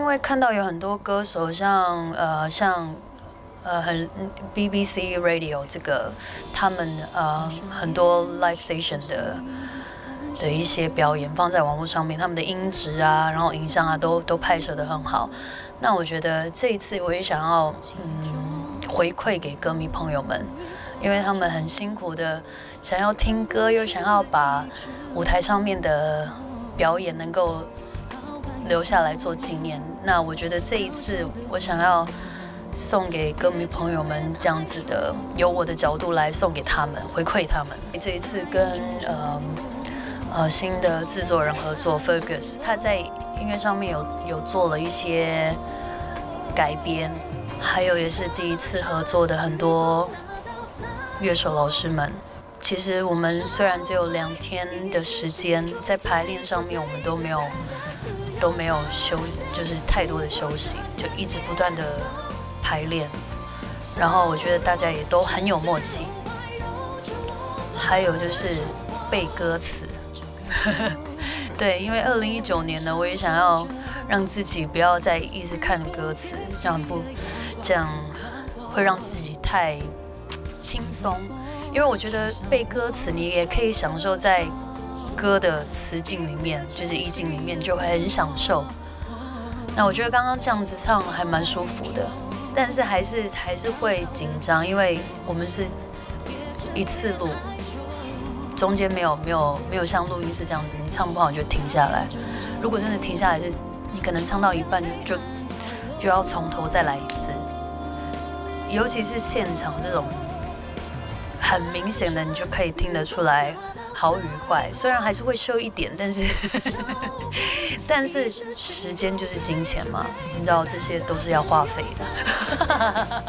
因为看到有很多歌手像呃像呃很 BBC Radio 这个他们呃很多 live station 的的一些表演放在网络上面，他们的音质啊，然后影像啊都都拍摄的很好。那我觉得这一次我也想要嗯回馈给歌迷朋友们，因为他们很辛苦的想要听歌，又想要把舞台上面的表演能够留下来做纪念。那我觉得这一次我想要送给歌迷朋友们这样子的，由我的角度来送给他们，回馈他们。这一次跟呃呃新的制作人合作，Fergus，他在音乐上面有有做了一些改编，还有也是第一次合作的很多乐手老师们。其实我们虽然只有两天的时间，在排练上面我们都没有都没有休，就是太多的休息，就一直不断的排练。然后我觉得大家也都很有默契。还有就是背歌词，对，因为二零一九年呢，我也想要让自己不要再一直看歌词，这样不，这样会让自己太轻松。因为我觉得背歌词，你也可以享受在歌的词境里面，就是意境里面，就会很享受。那我觉得刚刚这样子唱还蛮舒服的，但是还是还是会紧张，因为我们是一次录，中间没有没有没有像录音室这样子，你唱不好就停下来。如果真的停下来，是你可能唱到一半就就要从头再来一次，尤其是现场这种。很明显的，你就可以听得出来好与坏。虽然还是会修一点，但是 但是时间就是金钱嘛，你知道这些都是要花费的。